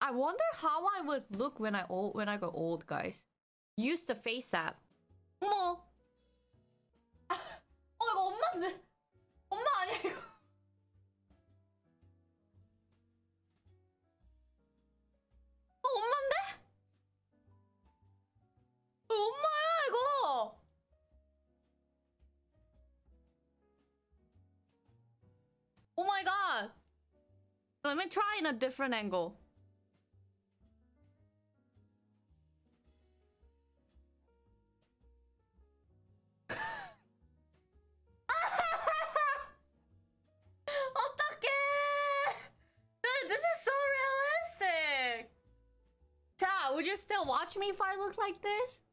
I wonder how I would look when I old when I go old, guys. Use the face app. 어머. 어 이거 엄마인데. 엄마 아니야 이거. 어 엄마인데? 어, 엄마야 이거. Oh my god. Let me try in a different angle. Would you still watch me if I look like this?